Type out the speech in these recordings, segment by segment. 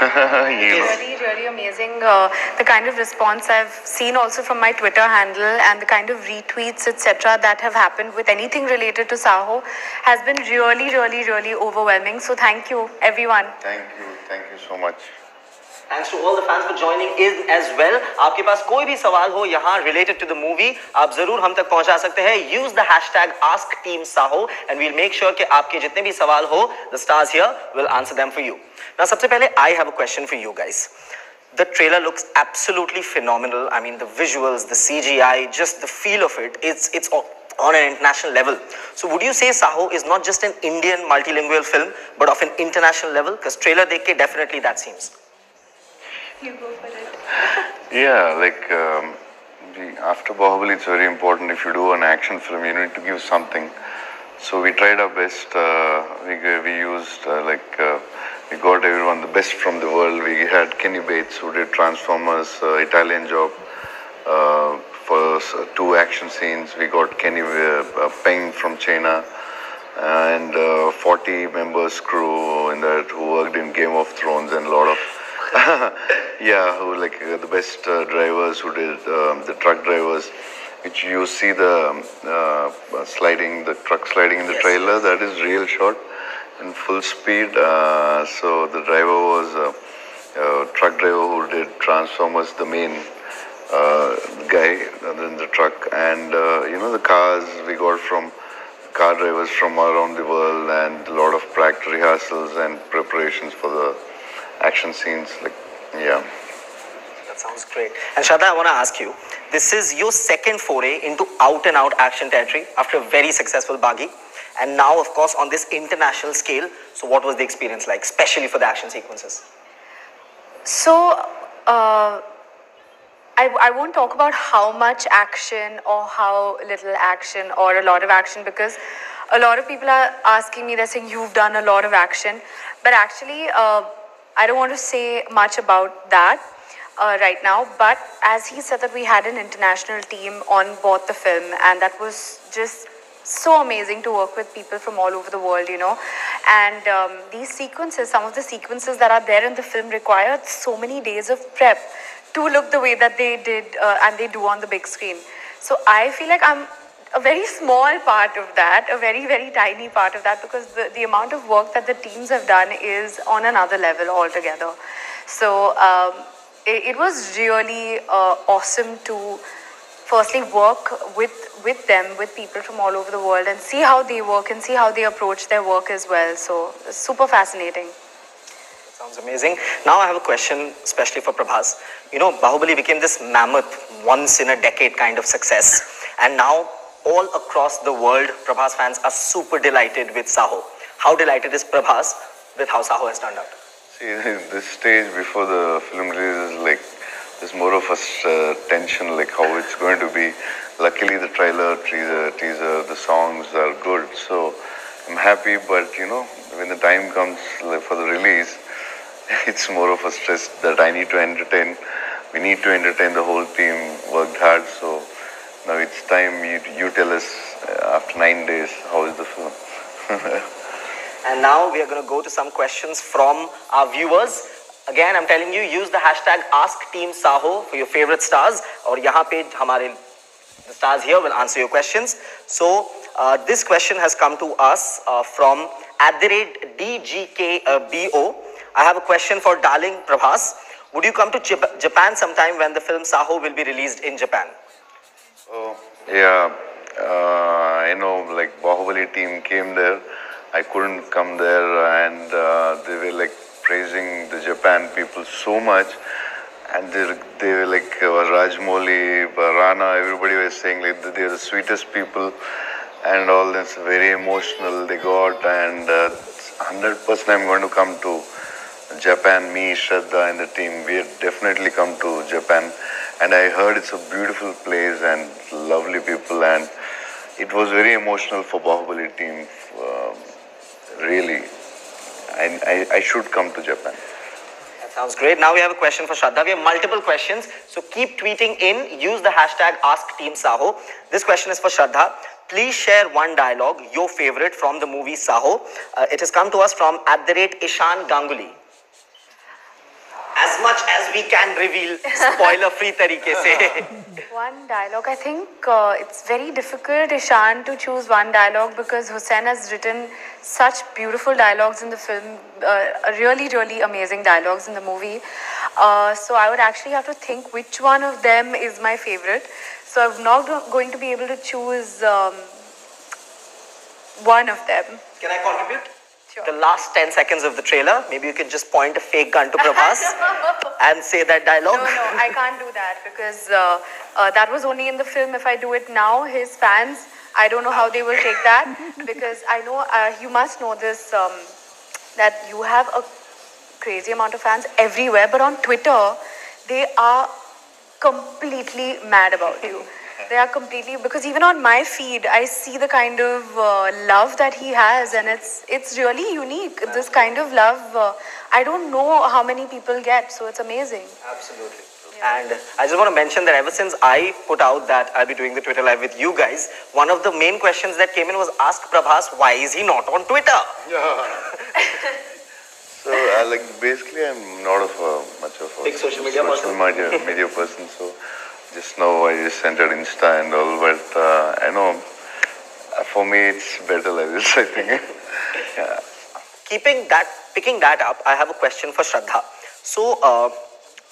Really, really amazing. Uh, the kind of response I've seen also from my Twitter handle and the kind of retweets, etc., that have happened with anything related to Saaho has been really, really, really overwhelming. So thank you, everyone. Thank you, thank you so much. Thanks to all the fans for joining in as well आपके पास कोई भी सवाल हो यहाँ related to the movie आप जरूर हम तक पहुंचा सकते हैं। Use the hashtag ask team Saaho and we'll make sure कि आपके जितने भी सवाल हो the stars here will answer them for you ना सबसे पहले I have a question for you the trailer looks absolutely phenomenal. I mean the visuals the cgi just the feel of it it's on an international level. So would you say saaho is not just an indian multilingual film but of an international level? Because trailer dekh definitely that seems. You go for it. Yeah, like um, after Bahubali, it's very important if you do an action film, you need to give something. So we tried our best. Uh, we we used uh, like uh, we got everyone the best from the world. We had Kenny Bates who did Transformers, uh, Italian job. Uh, for two action scenes, we got Kenny uh, Peng from China and uh, 40 members crew in that who worked in Game of Thrones and yeah, who like uh, the best uh, drivers who did um, the truck drivers, which you see the um, uh, sliding, the truck sliding in the Yes, trailer. That is real shot in full speed. Uh, so the driver was a, a truck driver who did Transformers, the main uh, guy in the truck, and uh, you know the cars we got from car drivers from around the world, and a lot of practice rehearsals and preparations for the action scenes. Like, yeah. That sounds great. And Shraddha, I want to ask you, this is your second foray into out and out action territory after a very successful Baaghi. And now, of course, on this international scale. So, what was the experience like, especially for the action sequences? So, uh, I, I won't talk about how much action or how little action or a lot of action because a lot of people are asking me, they're saying, You've done a lot of action. But actually, uh, I don't want to say much about that uh, right now. But as he said, that we had an international team on board the film, and that was just so amazing to work with people from all over the world, you know. And um, these sequences, some of the sequences that are there in the film required so many days of prep to look the way that they did uh, and they do on the big screen. So I feel like I'm a very small part of that, a very, very tiny part of that, because the, the amount of work that the teams have done is on another level altogether. So um, it, it was really uh, awesome to firstly work with with them with people from all over the world and see how they work and see how they approach their work as well so super fascinating Sounds amazing. Now, I have a question, especially for Prabhas. You know, Bahubali became this mammoth, once in a decade kind of success. And now, all across the world, Prabhas fans are super delighted with Saaho. How delighted is Prabhas with how Saaho has turned out? See, this stage before the film release is like, there's more of a uh, tension, like how it's going to be. Luckily, the trailer, teaser, teaser, the songs are good, so I'm happy. But you know, when the time comes like, for the release, it's more of a stress that I need to entertain. We need to entertain the whole team. Worked hard, so it's time you, you tell us uh, after nine days how is the film. and now we are going to go to some questions from our viewers. Again, I'm telling you, use the hashtag AskTeamSaaho for your favorite stars. Or here, the stars here will answer your questions. So uh, this question has come to us uh, from at DGKBO. Uh, I have a question for darling Prabhas. Would you come to Japan sometime when the film Saaho will be released in Japan? Oh, yeah. Uh, I know, like Bahubali team came there. I couldn't come there, and uh, they were like praising the Japan people so much. And they, they were like uh, Rajamouli, Rana, everybody was saying like they're the sweetest people, and all this very emotional they got. And uh, 100% I'm going to come to Japan, me, Shraddha, and the team, we had definitely come to Japan. And I heard it's a beautiful place and lovely people, and it was very emotional for Bahubali team. Um, really, I, I, should come to Japan. That sounds great. Now we have a question for Shraddha. We have multiple questions, so keep tweeting in. Use the hashtag AskTeamSaaho. This question is for Shraddha. Please share one dialogue, your favorite from the movie Saaho. Uh, it has come to us from at the rate Ishan Ganguly much as we can reveal spoiler free तरीके से One dialogue, I think uh, it's very difficult, Ishan, to choose one dialogue because Hussein has written such beautiful dialogues in the film, uh, really, really amazing dialogues in the movie. Uh, so I would actually have to think which one of them is my favorite. So I'm not go- going to be able to choose um, one of them. Can I contribute? Sure. The last 10 seconds of the trailer, maybe you can just point a fake gun to Prabhas and say that dialogue. No, no, I can't do that because uh, uh, that was only in the film. If I do it now, his fans, I don't know how they will take that because I know uh, you must know this um, that you have a crazy amount of fans everywhere, but on Twitter, they are completely mad about you. They are completely because even on my feed, I see the kind of uh, love that he has, and it's it's really unique. This kind of love, uh, I don't know how many people get, so it's amazing. Absolutely. And I just want to mention that ever since I put out that I'll be doing the Twitter live with you guys, one of the main questions that came in was ask Prabhas why is he not on Twitter? Yeah. So, uh, like, basically, I'm not of a, much of a Big social media social person? media, media person. So, just now I just entered Insta and all, but uh, I know uh, for me it's better like this. I think. yeah. Keeping that, picking that up, I have a question for Shraddha. So, uh,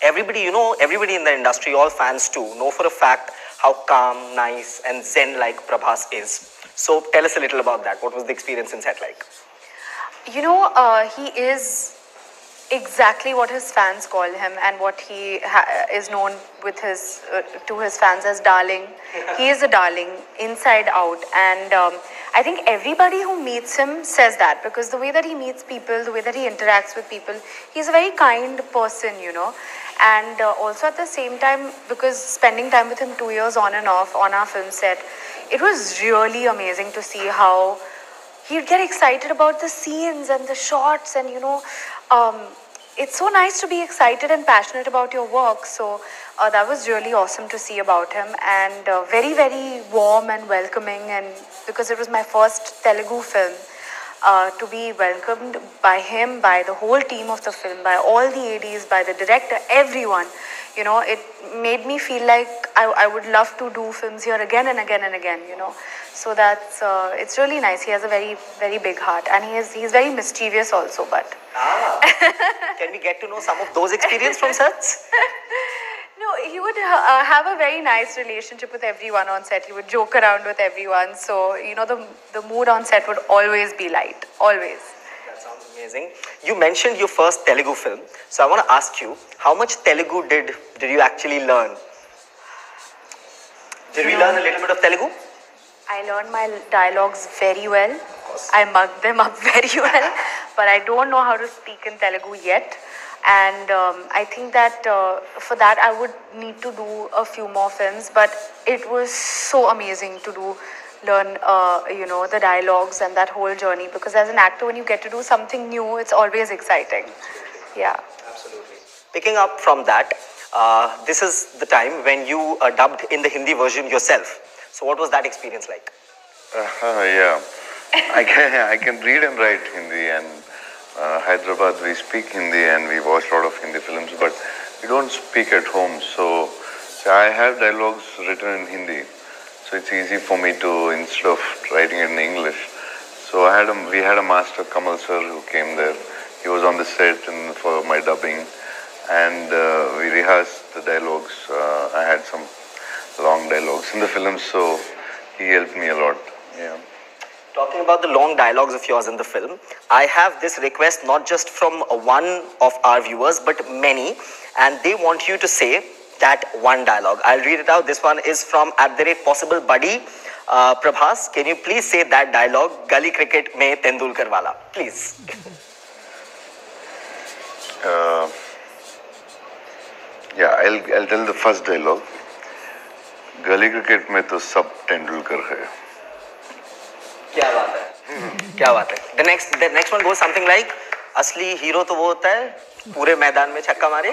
everybody, you know, everybody in the industry, all fans too, know for a fact how calm, nice, and zen like Prabhas is. So, tell us a little about that. What was the experience in set like? You know, uh, he is exactly what his fans call him and what he ha- is known with his uh, to his fans as darling. he is a darling inside out, and um, I think everybody who meets him says that because the way that he meets people, the way that he interacts with people, he's a very kind person, you know. And uh, also at the same time, because spending time with him two years on and off on our film set, it was really amazing to see how he'd get excited about the scenes and the shots and you know um, it's so nice to be excited and passionate about your work. So uh, that was really awesome to see about him and uh, very very warm and welcoming and because it was my first telugu film uh, to be welcomed by him by the whole team of the film by all the ads by the director everyone. You know it made me feel like I, I would love to do films here again and again and again you know so that's uh, it's really nice he has a very very big heart and he is he's very mischievous also but Ah, can we get to know some of those experiences from sets? no he would uh, have a very nice relationship with everyone on set he would joke around with everyone so you know the the mood on set would always be light always That sounds amazing. You mentioned your first Telugu film, so I want to ask you, how much Telugu did did you actually learn? Did we learn a little bit of Telugu? I learned my dialogues very well. I mugged them up very well, but I don't know how to speak in Telugu yet. And um, I think that uh, for that I would need to do a few more films. But it was so amazing to do, learn, uh, you know, the dialogues and that whole journey. Because as an actor, when you get to do something new, it's always exciting. Yeah. Absolutely. Picking up from that, uh, this is the time when you uh, dubbed in the Hindi version yourself. So what was that experience like? Uh, yeah, I can I can read and write Hindi and uh, Hyderabad we speak Hindi and we watch a lot of Hindi films, but we don't speak at home. So, so I have dialogues written in Hindi, so it's easy for me to instead of writing it in English. So I had a, we had a master Kamal sir who came there. He was on the set and for my dubbing, and uh, we rehearsed the dialogues. Uh, I had some long dialogues in the film, so he helped me a lot. Yeah. Talking about the long dialogues of yours in the film, I have this request not just from uh, one of our viewers, but many, and they want you to say that one dialogue. I'll read it out. This one is from at the rate possible buddy. Uh, Prabhas, can you please say that dialogue, Gully Cricket mein Tendulkar wala? Please. Uh, yeah, I'll, I'll tell the first dialogue. गली cricket में तो सब तेंदुलकर है। क्या बात है? क्या बात है? The next one go something like असली हीरो तो वो होता है पूरे मैदान में छक्का मारे।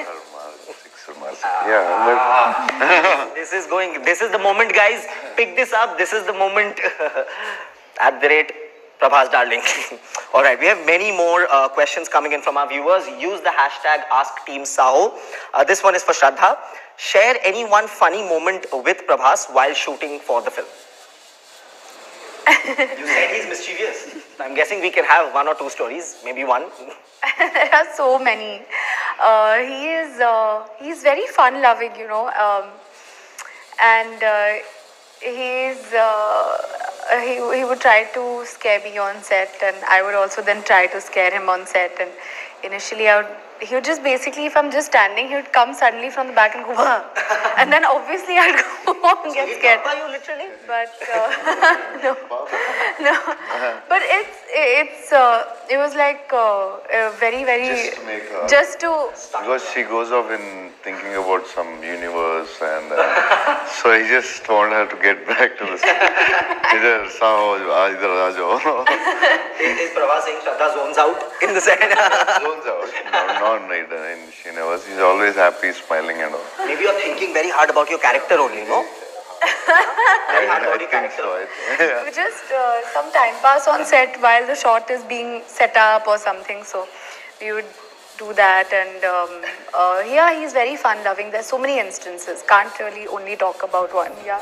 This is going this is the moment guys pick this up this is the moment at the rate Prabhas, darling. All right, we have many more uh, questions coming in from our viewers. Use the hashtag AskTeamSaaho. Uh, this one is for Shraddha. Share any one funny moment with Prabhas while shooting for the film. you said he's mischievous. I'm guessing we can have one or two stories, maybe one. there are so many. Uh, he is uh, he's very fun loving, you know, um, and uh, he's uh, he he would try to scare me on set, and I would also then try to scare him on set. And initially, I would he would just basically, if I'm just standing, he would come suddenly from the back and go, Wah! and then obviously I'd go and get scared. You literally? But uh, no, no. But it's it's uh, it was like uh, a very very Just to make her- just to Because she goes off in thinking about some universe, and uh, so I just want her to get back to the. Either sao, either aa jao. Is, is Prabhas saying Shraddha zones out in the set? Zones out. No, not right. And she never. She's always happy, smiling and all. Maybe you're thinking very hard about your character only, no? I, hard I body think character. so. Think. we just uh, some time pass on set while the shot is being set up or something. So we would do that, and um, uh, yeah, he's very fun loving. There's so many instances. Can't really only talk about one. Yeah.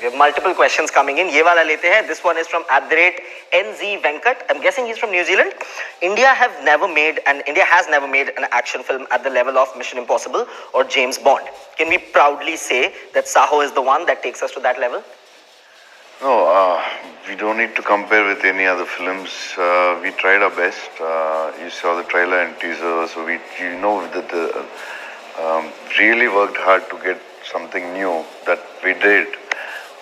We have multiple questions coming in. This one is from at NZ Venkat. I'm guessing he's from New Zealand. India have never made and India has never made an action film at the level of Mission Impossible or James Bond. Can we proudly say that Saaho is the one that takes us to that level? No, uh, we don't need to compare with any other films. Uh, we tried our best. Uh, you saw the trailer and teaser, so we you know that the um, really worked hard to get something new that we did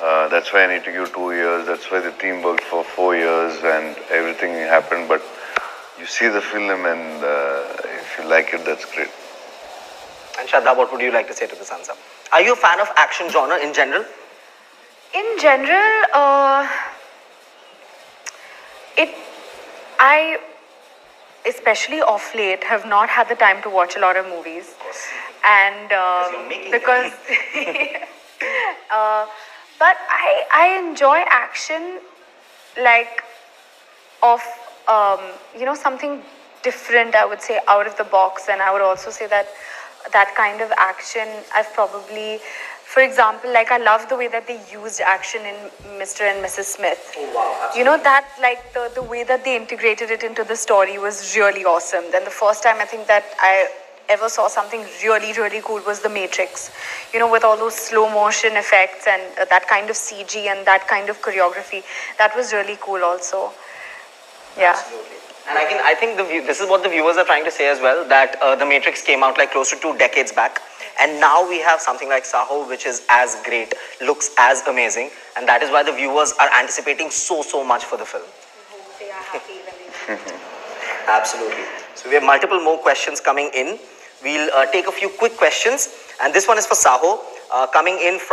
uh, that's why I need to give two years. That's why the team worked for four years and everything happened. But you see the film and uh, if you like it, that's great. And Shraddha, what would you like to say to the Sansa? Are you a fan of action genre in general? In general, uh, it, I, especially off late, have not had the time to watch a lot of movies, and um, because, uh, but I I enjoy action, like, of um, you know something different. I would say out of the box, and I would also say that that kind of action I've probably, for example, like I love the way that they used action in Mr. and Mrs. Smith. Oh, wow, You know that like the the way that they integrated it into the story was really awesome. Then the first time I think that I ever saw something really really cool was The Matrix. You know with all those slow motion effects and uh, that kind of CG and that kind of choreography. That was really cool also. Yeah. Absolutely. And I can, I think the view, this is what the viewers are trying to say as well that uh, the Matrix came out like close to two decades back, and now we have something like Saaho, which is as great, looks as amazing, and that is why the viewers are anticipating so so much for the film. They are happy when they Absolutely. So we have multiple more questions coming in. We'll uh, take a few quick questions, and this one is for Saaho, uh, coming in from.